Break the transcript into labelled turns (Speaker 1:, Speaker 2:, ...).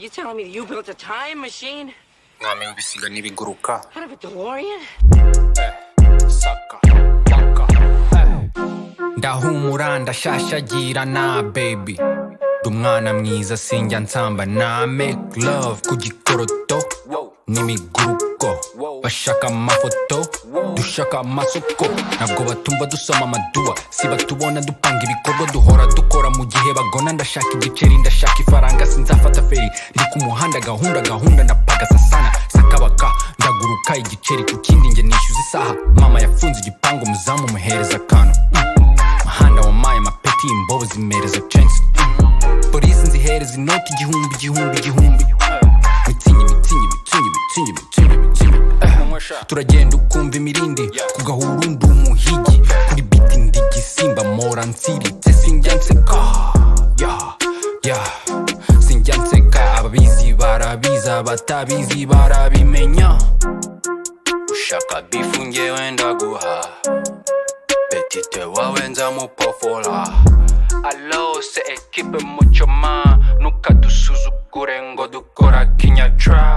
Speaker 1: You telling me you built a time machine?
Speaker 2: Mwami w'ibisiga n'ibiguruka
Speaker 1: out of a DeLorean?
Speaker 2: saka waka
Speaker 3: ndahumura ndashashagira na baby. Ndi umwana mwiza sinjya nsamba na make love ku gikoroto n'imiguruko bashaka amafoto dushaka amasoko ntabwo batumva dusoma amaduwa. Si batubona dupanga ibikorwa duhora dukora. Mu gihe bagona ndashaka igiceri ndashaka ifaranga. Sinzafata feri. Ndi ku muhanda gahunda gahunda. Ndapagasa sana sakabaka ndaguruka igiceri. Ku kindi njye nishyuza isaha. Mama yafunze igipangu umuzamu muhereza akantu. Mm. mahanda wamaye amapeti imbobo zimereza censi polisi nzihereza inoti igihumbi igihumbi igihumbi. Turagenda ukumva imirindi ku gahuru ndi umuhigi. Kuri biti ndi igisimba mpora nsiritse sinjya nseka. Ya ya sinjya nseka ababizi barabizi abatabizi barabimenya. Ushaka bifu ngewe ndaguha. Petite wawe nzamupofola alo se ekipe mucoma ntukadusuzugure ngo dukora kinyaca